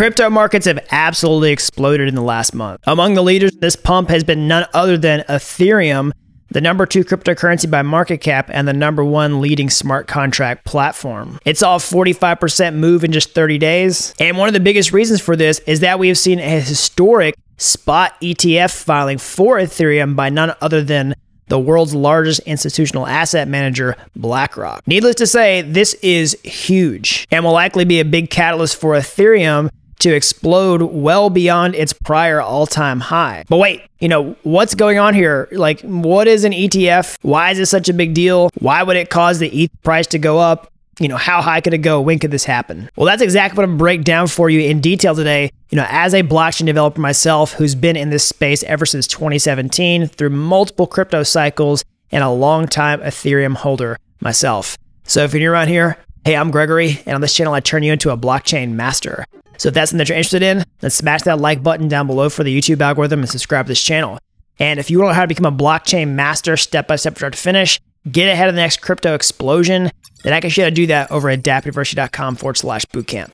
Crypto markets have absolutely exploded in the last month. Among the leaders, this pump has been none other than Ethereum, the number two cryptocurrency by market cap and the number one leading smart contract platform. It's all 45% move in just 30 days. And one of the biggest reasons for this is that we have seen a historic spot ETF filing for Ethereum by none other than the world's largest institutional asset manager, BlackRock. Needless to say, this is huge and will likely be a big catalyst for Ethereum to explode well beyond its prior all time high. But wait, you know, what's going on here? Like, what is an ETF? Why is this such a big deal? Why would it cause the ETH price to go up? You know, how high could it go? When could this happen? Well, that's exactly what I'm break down for you in detail today. You know, as a blockchain developer myself who's been in this space ever since 2017 through multiple crypto cycles and a long time Ethereum holder myself. So if you're new around here, hey, I'm Gregory, and on this channel, I turn you into a blockchain master. So if that's something that you're interested in, then smash that like button down below for the YouTube algorithm and subscribe to this channel. And if you want to know how to become a blockchain master step by step start to finish, get ahead of the next crypto explosion, then I can show you how to do that over at dappuniversity.com forward slash bootcamp.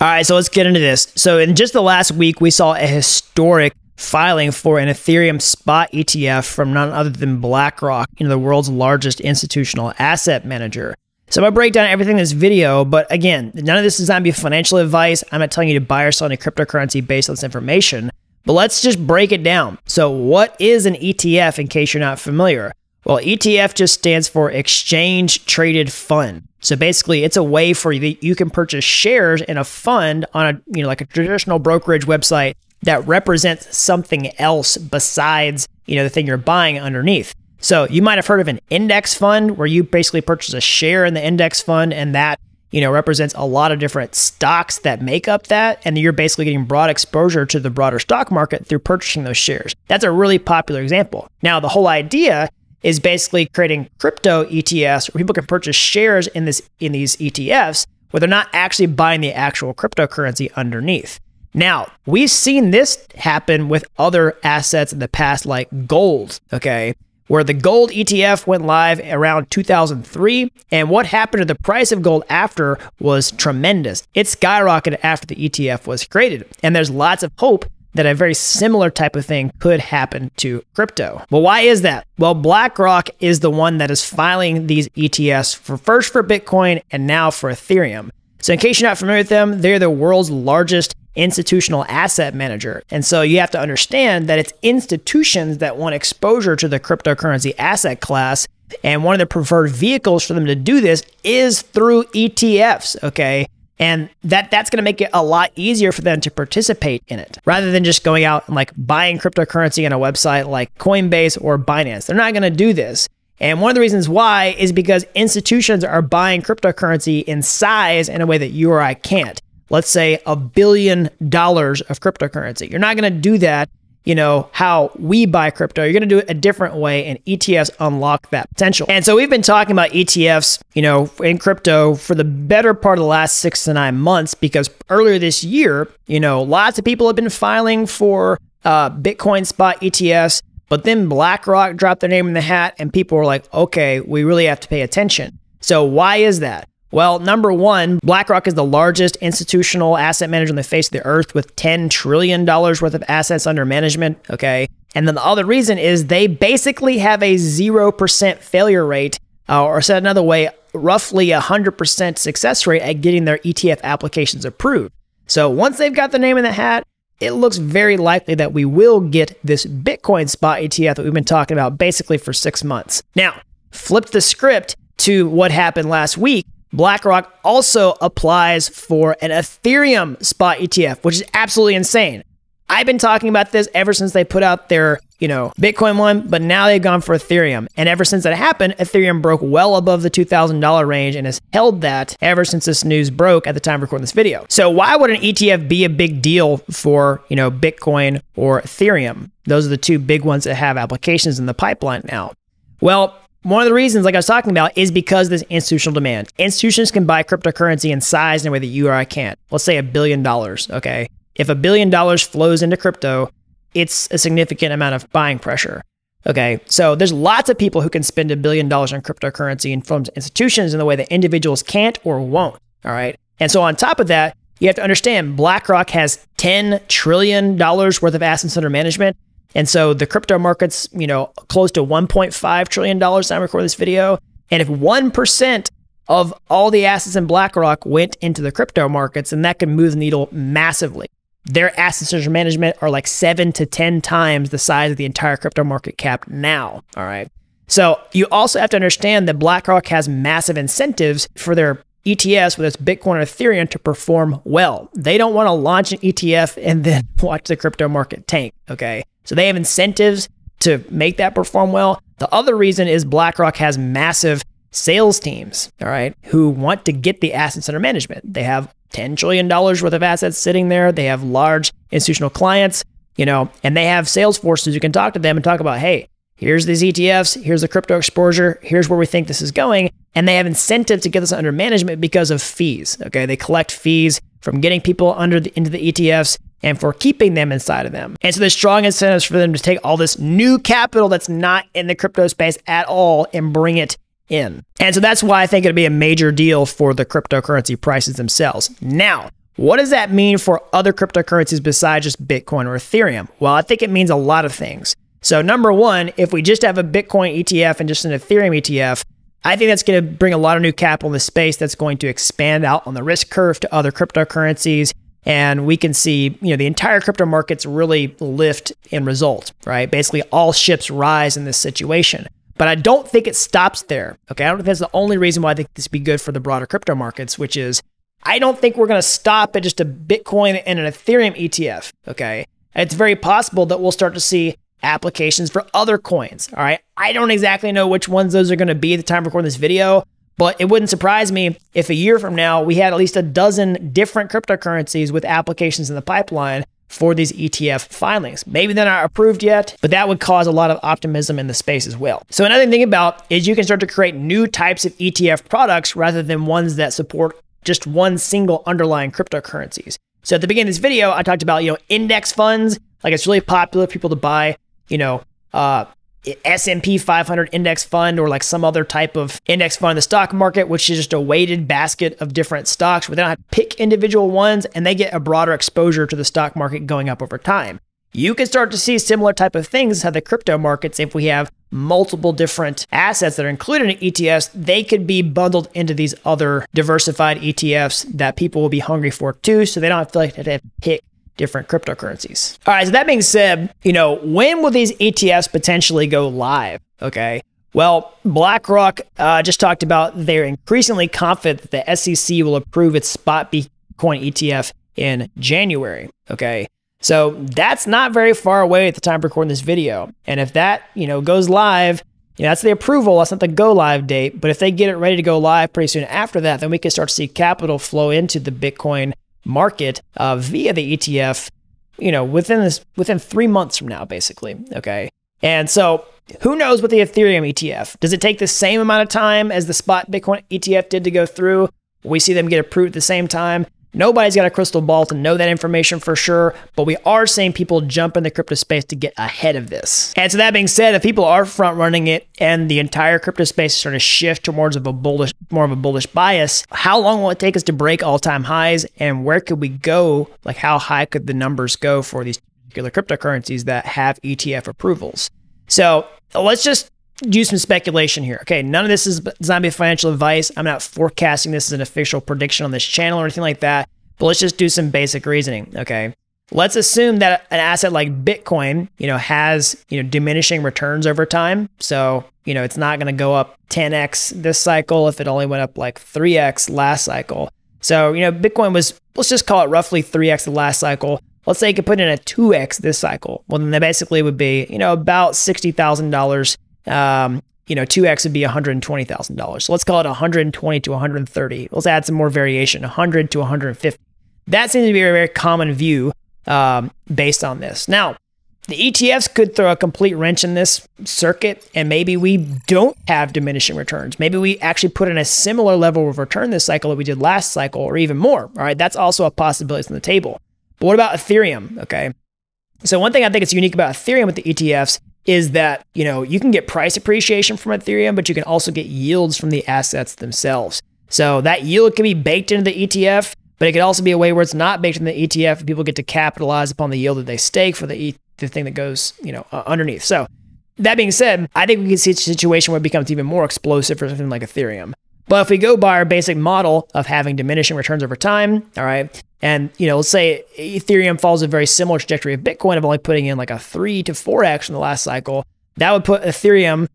All right, so let's get into this. So, in just the last week, we saw a historic filing for an Ethereum spot ETF from none other than BlackRock, you know, the world's largest institutional asset manager. So I'm gonna break down everything in this video, but again, none of this is gonna be financial advice. I'm not telling you to buy or sell any cryptocurrency based on this information, but let's just break it down. So what is an ETF in case you're not familiar? Well, ETF just stands for Exchange Traded Fund. So basically, it's a way for you that you can purchase shares in a fund on a you know like a traditional brokerage website that represents something else besides, you know, the thing you're buying underneath. So you might have heard of an index fund where you basically purchase a share in the index fund and that, you know, represents a lot of different stocks that make up that. And you're basically getting broad exposure to the broader stock market through purchasing those shares. That's a really popular example. Now, the whole idea is basically creating crypto ETFs where people can purchase shares in this in these ETFs where they're not actually buying the actual cryptocurrency underneath. Now, we've seen this happen with other assets in the past, like gold, okay? Where the gold ETF went live around 2003, and what happened to the price of gold after was tremendous. It skyrocketed after the ETF was created, and there's lots of hope that a very similar type of thing could happen to crypto. Well, why is that? Well, BlackRock is the one that is filing these ETFs for first for Bitcoin and now for Ethereum. So, in case you're not familiar with them, they're the world's largest institutional asset manager. And so you have to understand that it's institutions that want exposure to the cryptocurrency asset class. And one of the preferred vehicles for them to do this is through ETFs. Okay. And that that's going to make it a lot easier for them to participate in it rather than just going out and like buying cryptocurrency on a website like Coinbase or Binance. They're not going to do this. And one of the reasons why is because institutions are buying cryptocurrency in size in a way that you or I can't let's say a billion dollars of cryptocurrency. You're not going to do that, you know, how we buy crypto. You're going to do it a different way and ETFs unlock that potential. And so we've been talking about ETFs, you know, in crypto for the better part of the last 6 to 9 months because earlier this year, you know, lots of people have been filing for uh, Bitcoin spot ETFs, but then BlackRock dropped their name in the hat and people were like, "Okay, we really have to pay attention." So why is that? Well, number one, BlackRock is the largest institutional asset manager on the face of the earth with $10 trillion worth of assets under management. Okay. And then the other reason is they basically have a 0% failure rate, uh, or said another way, roughly a 100% success rate at getting their ETF applications approved. So once they've got the name in the hat, it looks very likely that we will get this Bitcoin spot ETF that we've been talking about basically for six months. Now, flip the script to what happened last week BlackRock also applies for an Ethereum spot ETF, which is absolutely insane. I've been talking about this ever since they put out their, you know, Bitcoin one, but now they've gone for Ethereum. And ever since that happened, Ethereum broke well above the $2,000 range and has held that ever since this news broke at the time of recording this video. So why would an ETF be a big deal for, you know, Bitcoin or Ethereum? Those are the two big ones that have applications in the pipeline now. Well, one of the reasons, like I was talking about, is because of this institutional demand. Institutions can buy cryptocurrency in size in a way that you or I can't. Let's say a billion dollars, okay? If a billion dollars flows into crypto, it's a significant amount of buying pressure. Okay, so there's lots of people who can spend a billion dollars on cryptocurrency and funds institutions in the way that individuals can't or won't. All right, and so on top of that, you have to understand BlackRock has ten trillion dollars worth of assets under management, and so the crypto markets, you know, close to 1.5 trillion dollars. Time I record this video, and if one percent of all the assets in BlackRock went into the crypto markets, and that could move the needle massively. Their assets under management are like seven to 10 times the size of the entire crypto market cap now. All right. So you also have to understand that BlackRock has massive incentives for their ETFs, whether it's Bitcoin or Ethereum, to perform well. They don't want to launch an ETF and then watch the crypto market tank. Okay. So they have incentives to make that perform well. The other reason is BlackRock has massive sales teams, all right, who want to get the assets under management. They have $10 trillion worth of assets sitting there. They have large institutional clients, you know, and they have sales forces who can talk to them and talk about, hey, here's these ETFs, here's the crypto exposure, here's where we think this is going. And they have incentive to get this under management because of fees. Okay. They collect fees from getting people under the, into the ETFs and for keeping them inside of them. And so there's strong incentives for them to take all this new capital that's not in the crypto space at all and bring it in. And so that's why I think it'd be a major deal for the cryptocurrency prices themselves. Now, what does that mean for other cryptocurrencies besides just Bitcoin or Ethereum? Well, I think it means a lot of things. So, number one, if we just have a Bitcoin ETF and just an Ethereum ETF, I think that's going to bring a lot of new capital in the space that's going to expand out on the risk curve to other cryptocurrencies. And we can see, you know, the entire crypto markets really lift in result, right? Basically, all ships rise in this situation. But I don't think it stops there. Okay. I don't think that's the only reason why I think this would be good for the broader crypto markets, which is I don't think we're going to stop at just a Bitcoin and an Ethereum ETF. Okay. It's very possible that we'll start to see applications for other coins. All right. I don't exactly know which ones those are going to be at the time of recording this video, but it wouldn't surprise me if a year from now we had at least a dozen different cryptocurrencies with applications in the pipeline for these ETF filings. Maybe they're not approved yet, but that would cause a lot of optimism in the space as well. So another thing about is you can start to create new types of ETF products rather than ones that support just one single underlying cryptocurrencies. So at the beginning of this video, I talked about, you know, index funds, like it's really popular for people to buy, you know, uh, S&P 500 index fund or like some other type of index fund in the stock market, which is just a weighted basket of different stocks where they don't have to pick individual ones and they get a broader exposure to the stock market going up over time. You can start to see similar type of things how the crypto markets, if we have multiple different assets that are included in ETFs, they could be bundled into these other diversified ETFs that people will be hungry for too. So they don't feel like they have to pick different cryptocurrencies. All right, so that being said, you know, when will these ETFs potentially go live? Okay. Well, BlackRock uh, just talked about they're increasingly confident that the SEC will approve its spot Bitcoin ETF in January. Okay. So that's not very far away at the time of recording this video. And if that, you know, goes live, you know, that's the approval, that's not the go live date. But if they get it ready to go live pretty soon after that, then we can start to see capital flow into the Bitcoin market uh, via the ETF, you know, within this within three months from now, basically. Okay. And so who knows what the Ethereum ETF? Does it take the same amount of time as the spot Bitcoin ETF did to go through? We see them get approved at the same time. Nobody's got a crystal ball to know that information for sure, but we are seeing people jump in the crypto space to get ahead of this. And so that being said, if people are front running it and the entire crypto space is starting to shift towards of a bullish, more of a bullish bias, how long will it take us to break all-time highs and where could we go? Like how high could the numbers go for these particular cryptocurrencies that have ETF approvals? So let's just do some speculation here. Okay, none of this is designed to be financial advice. I'm not forecasting this as an official prediction on this channel or anything like that. But let's just do some basic reasoning. Okay, let's assume that an asset like Bitcoin, you know, has you know diminishing returns over time. So you know it's not going to go up 10x this cycle if it only went up like 3x last cycle. So you know Bitcoin was let's just call it roughly 3x the last cycle. Let's say you could put in a 2x this cycle. Well, then that basically would be you know about sixty thousand dollars um, you know, 2x would be $120,000. So let's call it 120 to 130. Let's add some more variation, 100 to 150. That seems to be a very common view um, based on this. Now, the ETFs could throw a complete wrench in this circuit, and maybe we don't have diminishing returns. Maybe we actually put in a similar level of return this cycle that we did last cycle, or even more. All right, that's also a possibility on the table. But what about Ethereum? Okay, so one thing I think is unique about Ethereum with the ETFs is that, you know, you can get price appreciation from Ethereum, but you can also get yields from the assets themselves. So that yield can be baked into the ETF, but it could also be a way where it's not baked in the ETF and people get to capitalize upon the yield that they stake for the, e- the thing that goes, you know, uh, underneath. So that being said, I think we can see a situation where it becomes even more explosive for something like Ethereum. But if we go by our basic model of having diminishing returns over time, all right, and you know, let's say Ethereum follows a very similar trajectory of Bitcoin of only putting in like a three to four x in the last cycle, that would put Ethereum,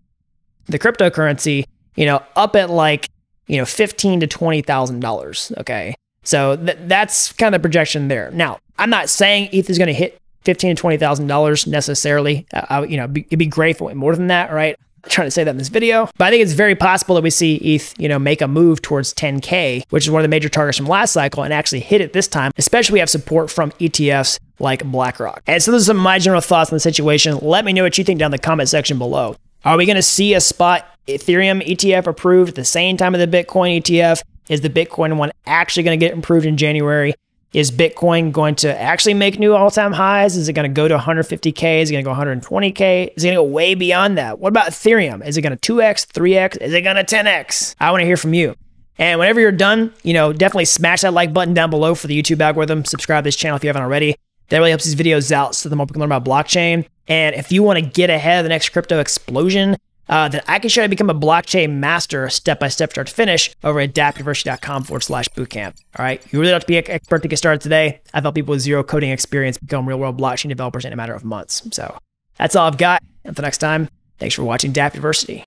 the cryptocurrency, you know, up at like you know fifteen to twenty thousand dollars. Okay, so th- that's kind of the projection there. Now, I'm not saying ETH is going to hit fifteen to twenty thousand dollars necessarily. I, you know, be, it'd be great went more than that, right? Trying to say that in this video, but I think it's very possible that we see ETH, you know, make a move towards 10k, which is one of the major targets from last cycle, and actually hit it this time. Especially we have support from ETFs like BlackRock. And so those are some of my general thoughts on the situation. Let me know what you think down in the comment section below. Are we going to see a spot Ethereum ETF approved at the same time of the Bitcoin ETF? Is the Bitcoin one actually going to get improved in January? Is Bitcoin going to actually make new all time highs? Is it going to go to 150K? Is it going to go 120K? Is it going to go way beyond that? What about Ethereum? Is it going to 2X, 3X? Is it going to 10X? I want to hear from you. And whenever you're done, you know, definitely smash that like button down below for the YouTube algorithm. Subscribe to this channel if you haven't already. That really helps these videos out so the more people can learn about blockchain. And if you want to get ahead of the next crypto explosion, uh, that I can show you how to become a blockchain master step by step, start to finish over at dappuniversity.com forward slash bootcamp. All right. You really don't have to be an expert to get started today. I've helped people with zero coding experience become real world blockchain developers in a matter of months. So that's all I've got. Until next time, thanks for watching Dapp University.